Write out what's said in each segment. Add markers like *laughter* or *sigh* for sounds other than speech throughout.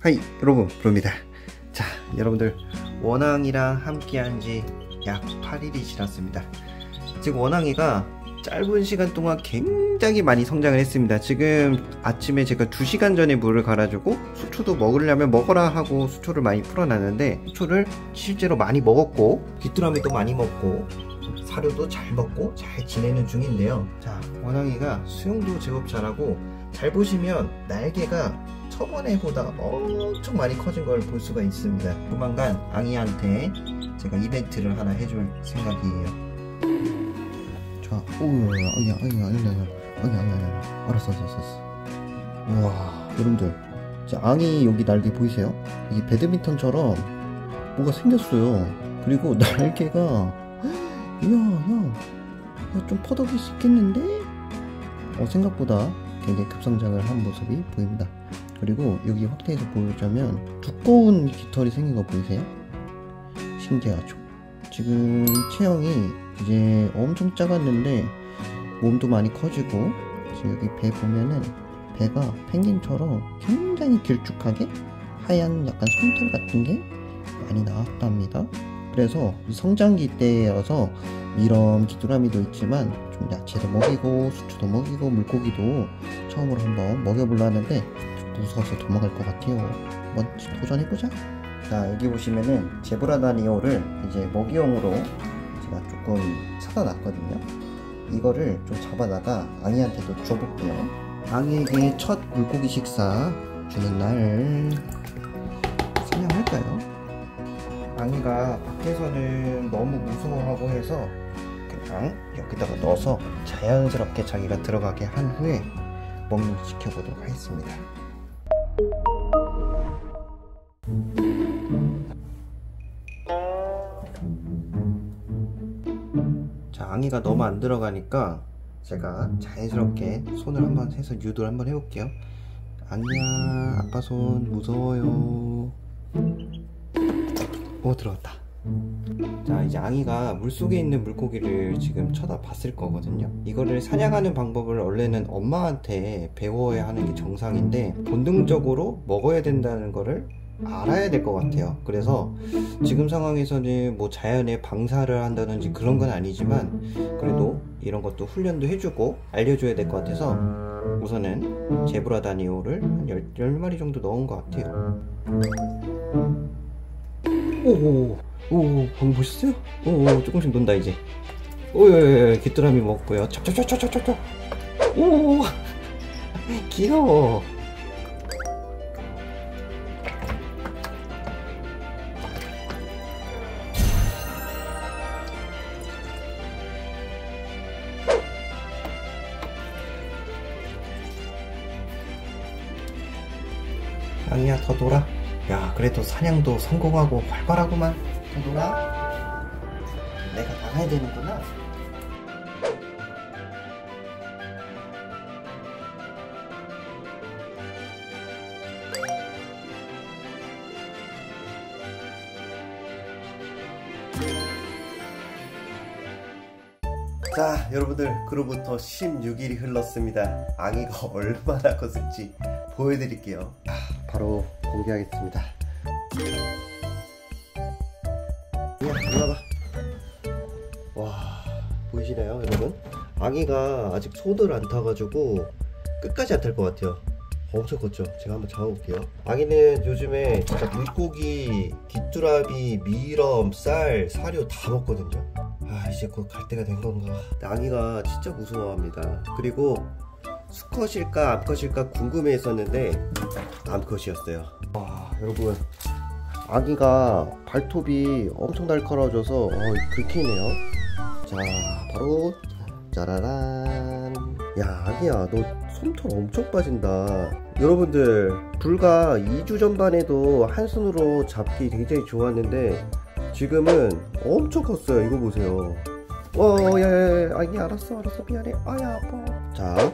하이 여러분 브로입니다. 자 여러분들 원앙이랑 함께 한 지 약 8일이 지났습니다. 지금 원앙이가 짧은 시간 동안 굉장히 많이 성장을 했습니다. 지금 아침에 제가 2시간 전에 물을 갈아주고 수초도 먹으려면 먹어라 하고 수초를 많이 풀어놨는데 수초를 실제로 많이 먹었고 귀뚜라미도 많이 먹고 사료도 잘 먹고 잘 지내는 중인데요 자 원앙이가 수영도 제법 잘하고 잘 보시면 날개가 저번에보다 엄청 많이 커진 걸 볼 수가 있습니다. 조만간 앙이한테 제가 이벤트를 하나 해줄 생각이에요. 자, 오우, 아니야, 아니야, 아니야, 아니야, 아니야, 아니야, 알았어, 알았어, 알았어. 우와, 여러분들, 자, 앙이 여기 날개 보이세요? 이게 배드민턴처럼 뭐가 생겼어요. 그리고 날개가, 이야, 야, 야, 좀 퍼덕일 수 있겠는데? 어, 생각보다 굉장히 급성장을 한 모습이 보입니다. 그리고 여기 확대해서 보자면 두꺼운 깃털이 생긴 거 보이세요? 신기하죠? 지금 체형이 이제 엄청 작았는데 몸도 많이 커지고 지금 여기 배 보면은 배가 펭귄처럼 굉장히 길쭉하게 하얀 약간 솜털 같은 게 많이 나왔답니다. 그래서 성장기 때여서 미럼 귀뚜라미도 있지만 좀 야채도 먹이고 수초도 먹이고 물고기도 처음으로 한번 먹여보려 하는데 무서워서 도망갈 것 같아요. 한번 도전해보자. 자 여기 보시면은 제브라다니오를 이제 먹이용으로 제가 조금 사다 놨거든요. 이거를 좀 잡아다가 앙이한테도 줘볼게요. 앙이에게 첫 물고기 식사 주는 날 앙이가 밖에서는 너무 무서워하고 해서 그냥 여기다가 넣어서 자연스럽게 자기가 들어가게 한 후에 먹는 지켜보도록 하겠습니다. 자, 앙이가 너무 안 들어가니까 제가 자연스럽게 손을 한번 해서 유도를 한번 해볼게요. 앙이야, 아빠 손 무서워요. 오, 들어갔다. 자, 이제 앙이가 물속에 있는 물고기를 지금 쳐다봤을 거거든요. 이거를 사냥하는 방법을 원래는 엄마한테 배워야 하는 게 정상인데 본능적으로 먹어야 된다는 거를 알아야 될 것 같아요. 그래서 지금 상황에서는 뭐 자연에 방사를 한다든지 그런 건 아니지만 그래도 이런 것도 훈련도 해주고 알려줘야 될 것 같아서 우선은 제브라 다니오를 한 10, 10마리 정도 넣은 것 같아요. 오오 오 방금 보셨어요? 오 조금씩 논다 이제. 오 귀뚜라미 먹고요. 찹찹찹찹찹찹. 오 *laughs* 귀여워. 아니야 더 놀아 야 그래도 사냥도 성공하고 활발하구만. 더 놀아 내가 나가야 되는구나. 자 여러분들 그로부터 16일이 흘렀습니다. 앙이가 *laughs* 얼마나 컸을지 보여드릴게요. 아, 바로 공개하겠습니다 야 일어나봐. 와 보이시나요 여러분? 앙이가 아직 손을 안 타가지고 끝까지 안 탈 것 같아요. 엄청 컸죠? 제가 한번 잡아볼게요. 앙이는 요즘에 진짜 물고기 귀뚜라미 미럼 쌀 사료 다 먹거든요. 아 이제 곧 갈 때가 된 건가? 앙이가 진짜 무서워합니다. 그리고 수컷일까 암컷일까 궁금해 했었는데 암컷이었어요. 와 여러분 아기가 발톱이 엄청 날카로워져서 어, 긁히네요. 자 바로 짜라란. 야 아기야 너 솜털 엄청 빠진다. 여러분들 불과 2주 전만 해도 한 손으로 잡기 굉장히 좋았는데 지금은 엄청 컸어요. 이거 보세요. 어야야야 아기 알았어 알았어. 미안해. 아야 아파. 자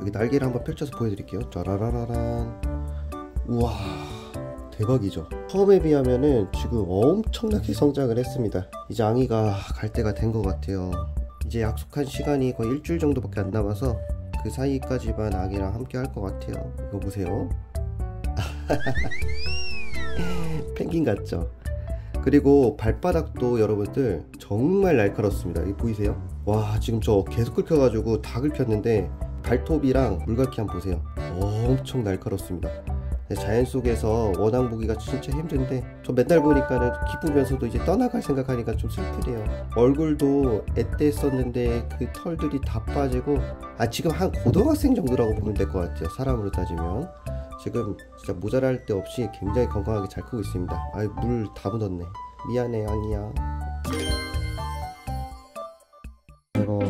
여기 날개를 한번 펼쳐서 보여드릴게요. 짜라라라란. 우와 대박이죠. 처음에 비하면은 지금 엄청나게 성장을 했습니다. 이제 앙이가 갈 때가 된 것 같아요. 이제 약속한 시간이 거의 일주일 정도밖에 안 남아서 그 사이까지만 아기랑 함께 할 것 같아요. 이거 보세요. *laughs* 펭귄 같죠? 그리고 발바닥도 여러분들 정말 날카롭습니다. 이 보이세요? 와 지금 저 계속 긁혀가지고 다 긁혔는데 발톱이랑 물갈퀴 한번 보세요. 엄청 날카롭습니다 자연 속에서 원앙 보기가 진짜 힘든데 저 맨날 보니까는 기쁘면서도 이제 떠나갈 생각하니까 좀 슬프네요. 얼굴도 앳됐었는데 그 털들이 다 빠지고 아 지금 한 고등학생 정도라고 보면 될 것 같아요 사람으로 따지면. 지금 진짜 모자랄 데 없이 굉장히 건강하게 잘 크고 있습니다. 아이 물 다 묻었네. 미안해 아이고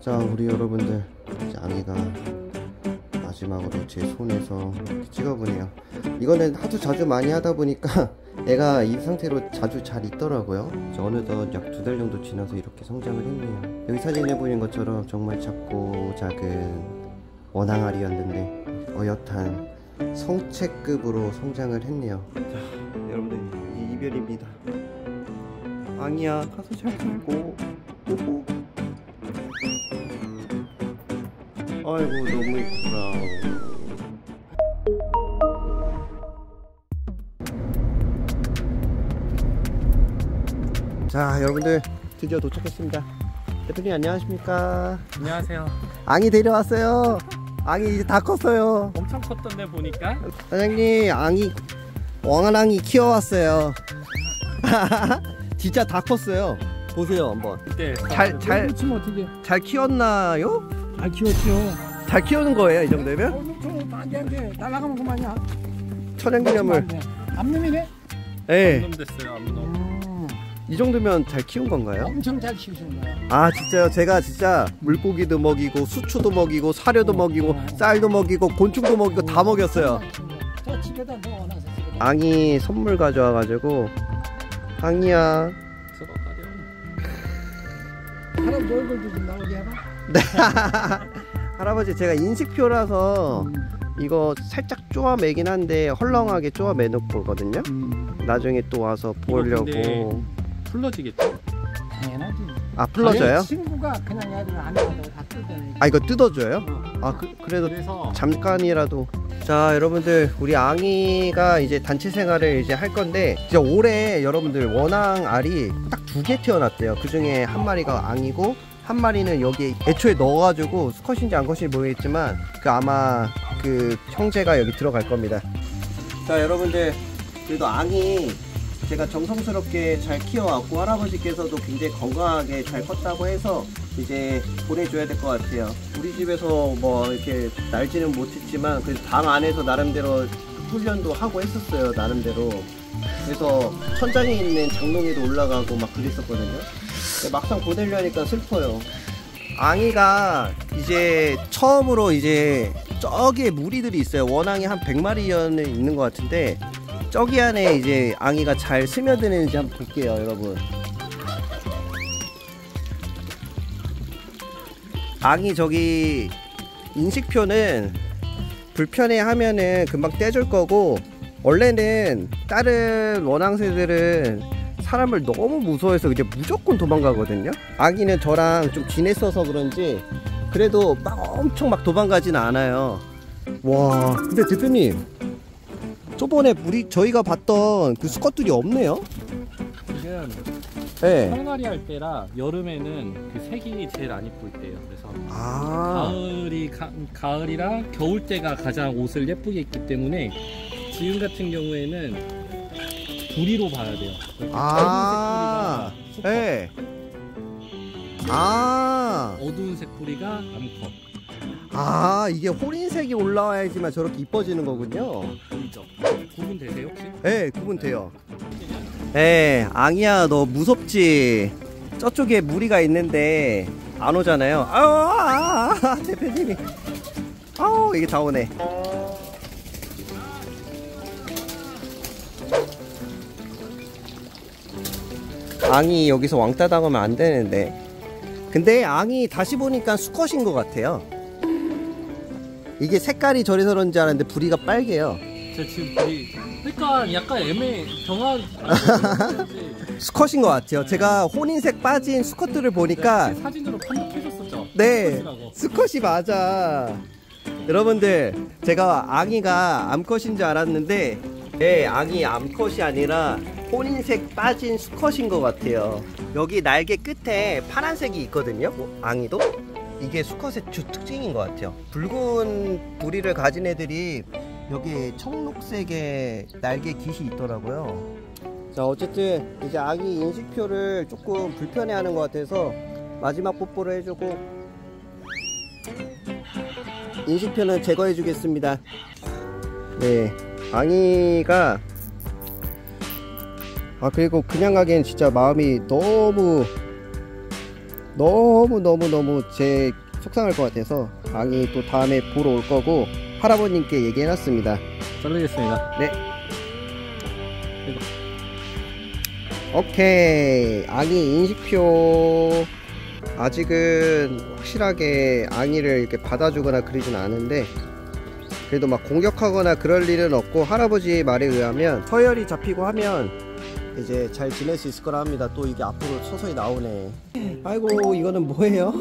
자 우리 여러분들 앙이가 마지막으로 제 손에서 찍어보네요. 이거는 하도 자주 많이 하다 보니까 *laughs* 애가 이 상태로 자주 잘 있더라고요. 어느덧 약 두 달 정도 지나서 이렇게 성장을 했네요. 여기 사진에 보이는 것처럼 정말 작고 작은 원앙알이었는데 어엿한 성체급으로 성장을 했네요. 자 여러분들 이 이별입니다. 앙이야 가서 잘 살고 뽀뽀 아이고 너무 이쁘다. 자 여러분들 드디어 도착했습니다. 대표님 안녕하십니까? 안녕하세요. 앙이 데려왔어요. 앙이 이제 다 컸어요. 엄청 컸던데 보니까. 사장님 앙이 왕아랑이 키워왔어요. *laughs* 진짜 다 컸어요. 보세요 한번. 그때 잘잘 잘? 키웠나요? 잘 키웠죠. 잘 키우는 거예요 이 정도면? 어, 안돼 안돼 날아가면 그만이야. 천연기념을 암놈이네. 예. 암놈 됐어요. 암놈. 음, 이 정도면 잘 키운 건가요? 엄청 잘 키우시는 거야. 아 진짜요 제가 진짜 물고기도 먹이고 수초도 먹이고 사료도 먹이고 쌀도 먹이고 곤충도 먹이고 다 먹였어요 저 집에다 넣어놔서 집에다. 앙이 선물 가져와가지고 앙이야. 할아버지 얼굴도 좀 나오게 해봐. *laughs* 할아버지 제가 인식표라서 음, 이거 살짝 쪼아 매긴 한데 헐렁하게 쪼아 매놓을 거거든요 음, 나중에 또 와서 보려고 풀러지겠죠? 당연하지. 아 풀러져요? 아니, 친구가 그냥 애들 안 해도 다 뜯어내. 아 이거 뜯어줘요? 어. 아 그, 그래도 그래서 잠깐이라도 자 여러분들 우리 앙이가 이제 단체 생활을 이제 할 건데 이제 올해 여러분들 원앙 알이 딱 두 개 태어났대요 그 중에 한 마리가 앙이고 한 마리는 여기 애초에 넣어가지고 수컷인지 암컷인지 모르겠지만 그 아마 그 형제가 여기 들어갈 겁니다 자 여러분들 그래도 앙이 제가 정성스럽게 잘 키워왔고 할아버지께서도 굉장히 건강하게 잘 컸다고 해서 이제 보내줘야 될 것 같아요. 우리 집에서 뭐 이렇게 날지는 못했지만 그방 안에서 나름대로 훈련도 하고 했었어요. 나름대로. 그래서 천장에 있는 장롱에도 올라가고 막 그랬었거든요. 근데 막상 보내려니까 슬퍼요. 앙이가 이제 처음으로 이제 저기에 무리들이 있어요. 원앙이 한 100마리는 있는 것 같은데 저기 안에 이제 앙이가 잘 스며드는지 한번 볼게요, 여러분. 앙이 저기 인식표는 불편해 하면은 금방 떼줄 거고 원래는 다른 원앙새들은 사람을 너무 무서워해서 이제 무조건 도망가거든요. 아기는 저랑 좀 지냈어서 그런지 그래도 막 엄청 막 도망가진 않아요. 와, 근데 대표님 저번에 우리 저희가 봤던 그 수컷들이 없네요. 지금 네. 털갈이 할 때라 여름에는 그 색이 제일 안 이쁠 때예요. 그래서 아, 가을이 가, 가을이라 겨울 때가 가장 옷을 예쁘게 입기 때문에 지금 같은 경우에는 부리로 봐야 돼요. 아, 네. 아, 수컷, 어두운 색 뿌리가 암컷. 아, 이게 호린색이 올라와야지만 저렇게 이뻐지는 거군요. 보이죠? 구분 되세요 혹시? 네, 구분 돼요. 에, 앙이야, 너 무섭지? 저쪽에 무리가 있는데 안 오잖아요. 아우, 아, 아, 대표님이. 아우, 이게 다 오네. 앙이 여기서 왕따 당하면 안 되는데. 근데 앙이 다시 보니까 수컷인 것 같아요. 이게 색깔이 저래서 그런지 알았는데 부리가 빨개요. 제 지금 불이 그러니까 약간 애매 정한 *laughs* 수컷인 것 같아요. 제가 혼인색 빠진 수컷들을 보니까 사진으로 판독해줬었죠. 네. 수컷이 맞아. 여러분들, 제가 앙이가 암컷인 줄 알았는데, 네, 앙이 암컷이 아니라 혼인색 빠진 수컷인 것 같아요. 여기 날개 끝에 파란색이 있거든요. 어, 앙이도. 이게 수컷의 주 특징인 것 같아요. 붉은 부리를 가진 애들이 여기 청록색의 날개 깃이 있더라고요. 자, 어쨌든 이제 아기 인식표를 조금 불편해하는 것 같아서 마지막 뽀뽀를 해주고 인식표는 제거해 주겠습니다. 네, 앙이가 아 그리고 그냥 가기엔 진짜 마음이 너무 너무 너무 너무 제 속상할 것 같아서 앙이 또 다음에 보러 올 거고 할아버님께 얘기해놨습니다. 자르겠습니다. 네. 오케이. 앙이 인식표. 아직은 확실하게 앙이를 이렇게 받아주거나 그러진 않은데, 그래도 막 공격하거나 그럴 일은 없고, 할아버지의 말에 의하면 서열이 잡히고 하면 이제 잘 지낼 수 있을 거라 합니다. 또 이게 앞으로 서서히 나오네. 아이고, 이거는 뭐예요?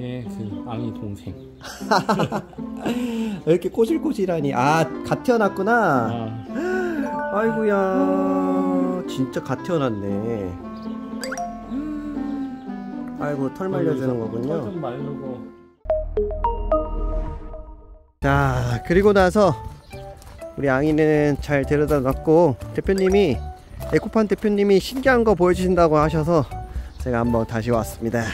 예, 그 앙이 동생. *laughs* 왜 이렇게 꼬질꼬질하니? 아, 갓 태어났구나. 아, 아이고야 진짜 갓 태어났네 아이고 털 말려주는 거군요 좀 말르고. 자 그리고 나서 우리 앙이는 잘 데려다 놨고 대표님이 에코판 대표님이 신기한 거 보여주신다고 하셔서 제가 한번 다시 왔습니다.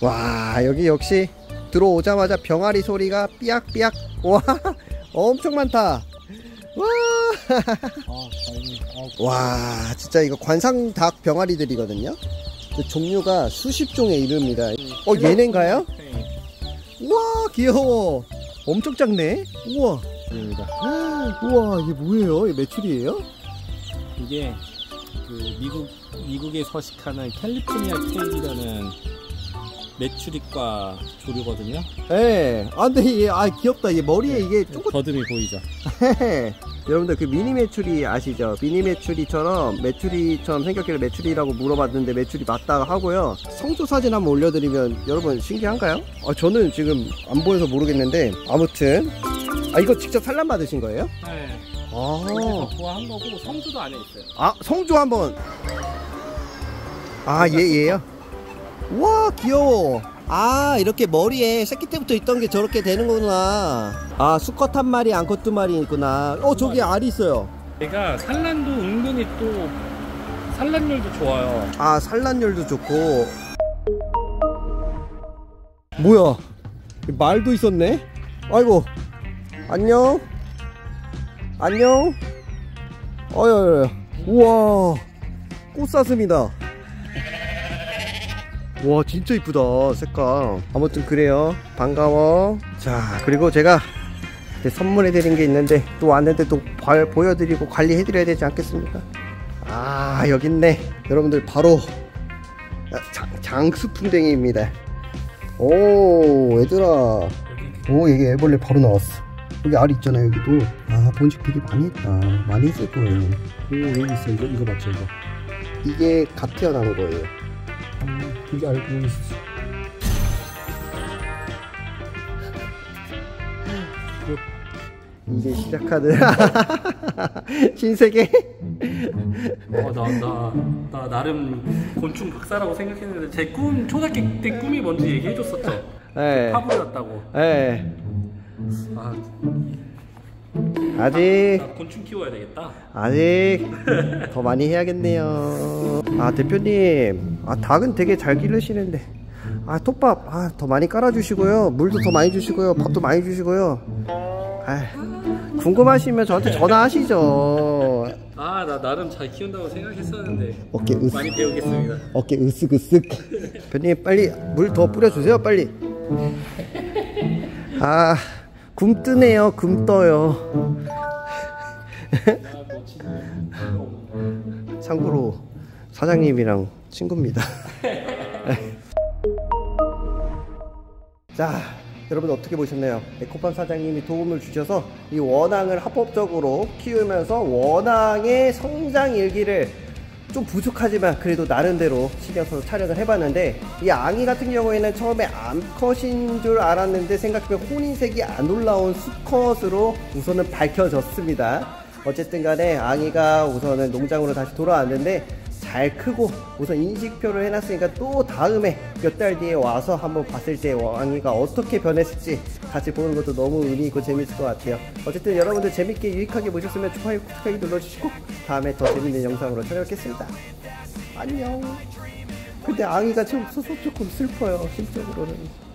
와 여기 역시 들어오자마자 병아리 소리가 삐약삐약. 와 *laughs* 엄청 많다. 와. 아, 와 진짜 이거 관상 닭 병아리들이거든요. 그 종류가 수십 종에 이릅니다 어 얘네인가요? 네. 우와 귀여워. 엄청 작네. 우와. *gasps* 우와 이게 뭐예요? 이게 매출이에요? 이게 그 미국 미국에 서식하는 캘리포니아 케이크라는 메추리과 조류거든요. 예. 아 근데 얘 아 귀엽다 얘 머리에 이게 쪼긋 더듬이 보이죠? *laughs* 여러분들 그 미니 메추리 아시죠? 미니 메추리처럼 메추리처럼 생겼길래 메추리라고 물어봤는데 메추리 맞다 하고요. 성조 사진 한번 올려드리면 여러분 신기한가요? 아, 저는 지금 안 보여서 모르겠는데 아무튼 아 이거 직접 산란 받으신 거예요? 네. 아, 구화한 거고 성주도 안에 있어요. 아 성조 한번. 아 얘 얘요? 와 귀여워. 아 이렇게 머리에 새끼 때부터 있던 게 저렇게 되는구나. 아 수컷 한 마리 암컷 두 마리 있구나. 어 저기 알이 있어요. 얘가 산란도 은근히 또 산란율도 좋아요. 아 산란율도 좋고. 뭐야? 말도 있었네? 아이고. 안녕 안녕. 어여여 우와. 꽃사슴이다. 와 진짜 이쁘다 색깔. 아무튼 그래요. 반가워. 자 그리고 제가 이제 선물해 드린 게 있는데 또 왔는데 또 봐- 보여드리고 관리해 드려야 되지 않겠습니까? 아 여기 있네. 여러분들 바로 장, 장수풍뎅이입니다. 오 얘들아. 오 여기 애벌레 바로 나왔어 여기 알 있잖아 여기도 아 번식 되게 많이 했다 많이 했을 거예요 오 여기 있어 이거 이거 맞죠 이거? 이게 갓 태어난 거예요 여기 알고 있어. 이제 시작하는 *laughs* 신세계 어나나 나 나름 곤충 박사라고 생각했는데 제 꿈 초등학교 때 꿈이 뭔지 얘기해 줬었죠. 예. 파브리였다고. 예. 아, 아직 나 곤충 키워야 되겠다. 아직 더 많이 해야겠네요. 아 대표님, 아 닭은 되게 잘 기르시는데, 아 톱밥 아 더 많이 깔아주시고요, 물도 더 많이 주시고요, 밥도 많이 주시고요. 아 궁금하시면 저한테 전화하시죠. 아 나 나름 잘 키운다고 생각했었는데 어깨 으쓱, 많이 배우겠습니다. 어깨 으쓱으쓱. 대표님 빨리 물 더 뿌려주세요, 빨리. 아 굼 뜨네요, 굼 떠요. 참고로 사장님이랑 친구입니다. 자, 여러분 어떻게 보셨나요? 에코팜 사장님이 도움을 주셔서 이 원앙을 합법적으로 키우면서 원앙의 성장 일기를 좀 부족하지만 그래도 나름대로 신경 써서 촬영을 해봤는데 이 앙이 같은 경우에는 처음에 암컷인 줄 알았는데 생각해보면 혼인색이 안 올라온 수컷으로 우선은 밝혀졌습니다. 어쨌든 간에 앙이가 우선은 농장으로 다시 돌아왔는데 잘 크고 우선 인식표를 해놨으니까 또 다음에 몇 달 뒤에 와서 한번 봤을 때 왕이가 어떻게 변했을지 같이 보는 것도 너무 의미 있고 재밌을 것 같아요. 어쨌든 여러분들 재밌게 유익하게 보셨으면 좋아요, 구독하기 눌러주시고 다음에 더 재밌는 영상으로 찾아뵙겠습니다. 안녕. 근데 앙이가 지금 없어서 조금 슬퍼요, 심적으로는.